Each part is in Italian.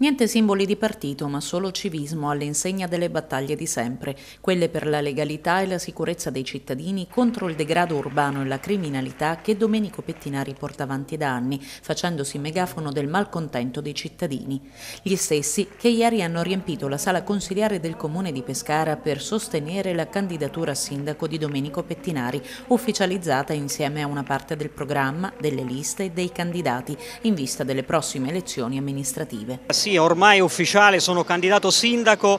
Niente simboli di partito, ma solo civismo all'insegna delle battaglie di sempre, quelle per la legalità e la sicurezza dei cittadini contro il degrado urbano e la criminalità che Domenico Pettinari porta avanti da anni, facendosi megafono del malcontento dei cittadini. Gli stessi che ieri hanno riempito la sala consigliare del comune di Pescara per sostenere la candidatura a sindaco di Domenico Pettinari, ufficializzata insieme a una parte del programma, delle liste e dei candidati in vista delle prossime elezioni amministrative sì, ormai ufficiale, sono candidato sindaco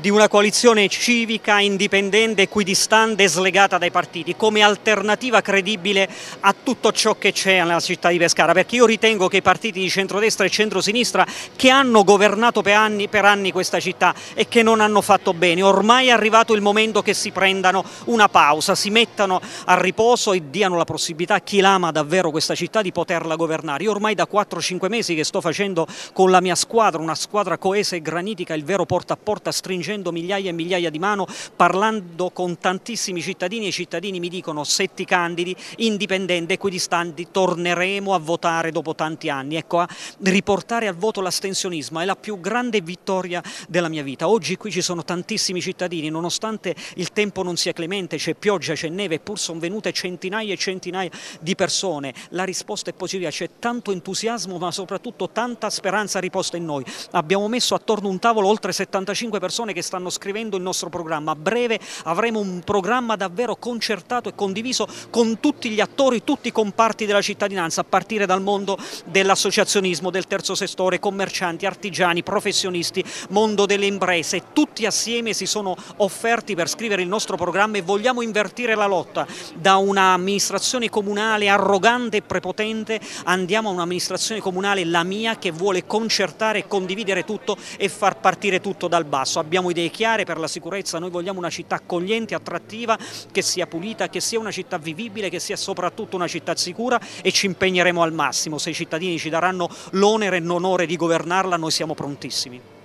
di una coalizione civica indipendente, equidistante e slegata dai partiti, come alternativa credibile a tutto ciò che c'è nella città di Pescara, perché io ritengo che i partiti di centrodestra e centrosinistra che hanno governato per anni, per anni questa città e che non hanno fatto bene, ormai è arrivato il momento che si prendano una pausa, si mettano a riposo e diano la possibilità a chi l'ama davvero questa città di poterla governare. Io ormai da 4-5 mesi che sto facendo con la mia squadra, una squadra coesa e granitica, il vero porta a porta stringente stringendo migliaia e migliaia di mano, parlando con tantissimi cittadini e i cittadini mi dicono se ti candidi, indipendente, equidistanti, torneremo a votare dopo tanti anni. Ecco, a riportare al voto l'astensionismo è la più grande vittoria della mia vita. Oggi qui ci sono tantissimi cittadini, nonostante il tempo non sia clemente, c'è pioggia, c'è neve, eppur sono venute centinaia e centinaia di persone. La risposta è positiva, c'è tanto entusiasmo ma soprattutto tanta speranza riposta in noi. Abbiamo messo attorno un tavolo oltre 75 persone che che stanno scrivendo il nostro programma. A breve avremo un programma davvero concertato e condiviso con tutti gli attori, tutti i comparti della cittadinanza, a partire dal mondo dell'associazionismo, del terzo settore, commercianti, artigiani, professionisti, mondo delle imprese. Tutti assieme si sono offerti per scrivere il nostro programma e vogliamo invertire la lotta da un'amministrazione comunale arrogante e prepotente andiamo a un'amministrazione comunale, la mia, che vuole concertare e condividere tutto e far partire tutto dal basso. Abbiamo abbiamo idee chiare per la sicurezza, noi vogliamo una città accogliente, attrattiva, che sia pulita, che sia una città vivibile, che sia soprattutto una città sicura e ci impegneremo al massimo. Se i cittadini ci daranno l'onere e l'onore di governarla noi siamo prontissimi.